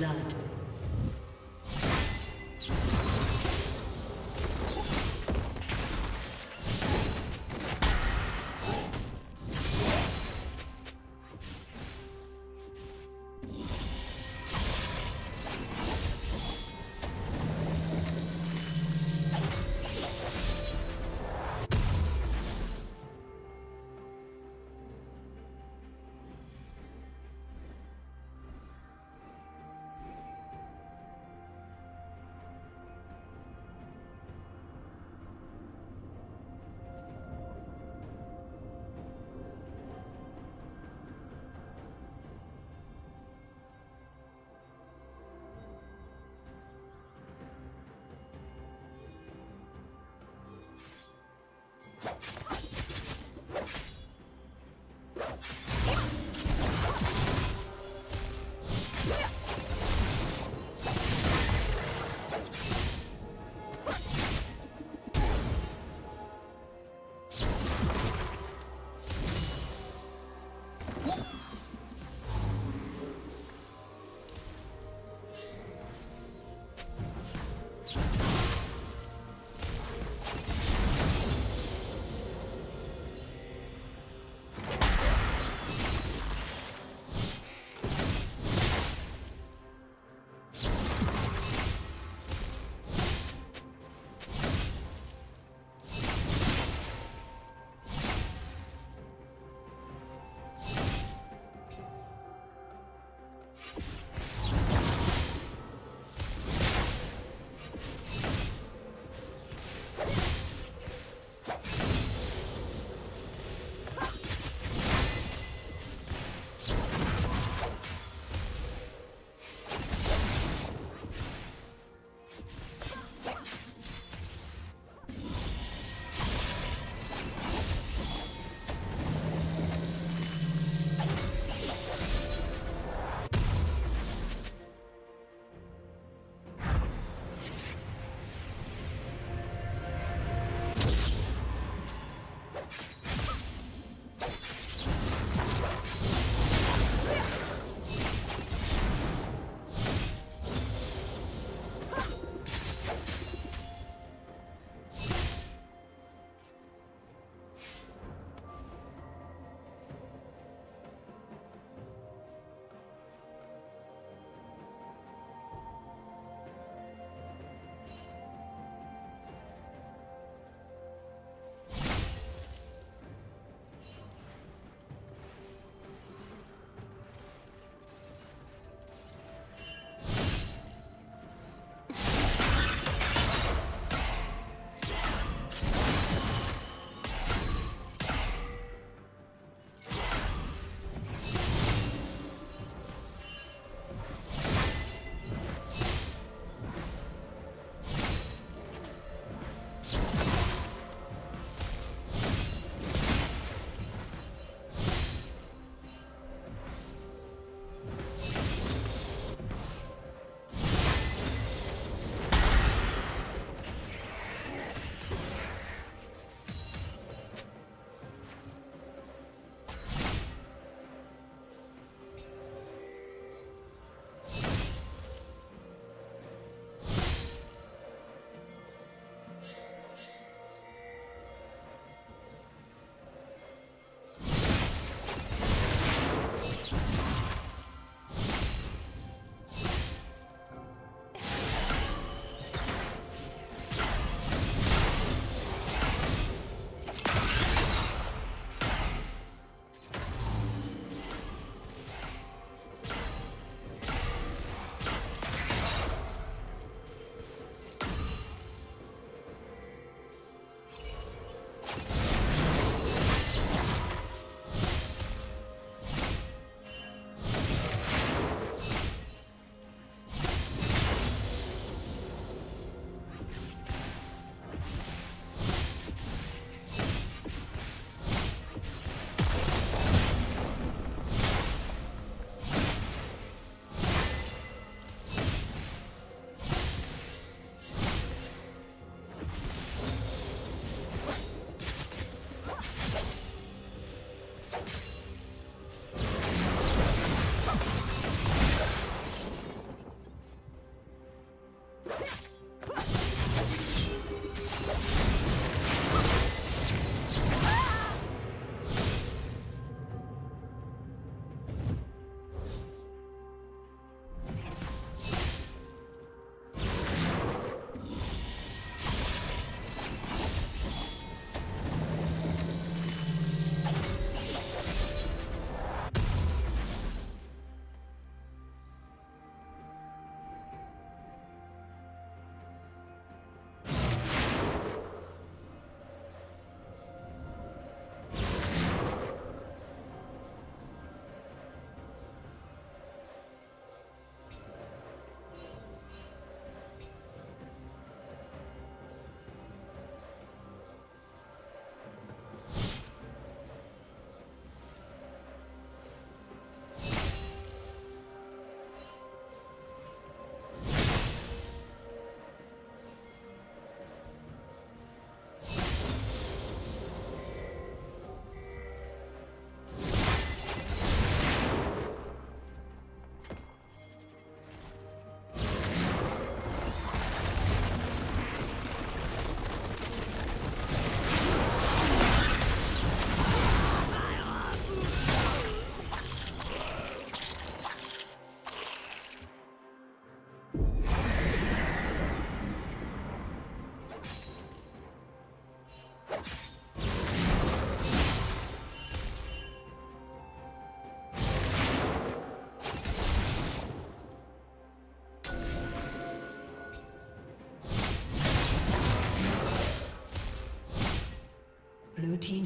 blood.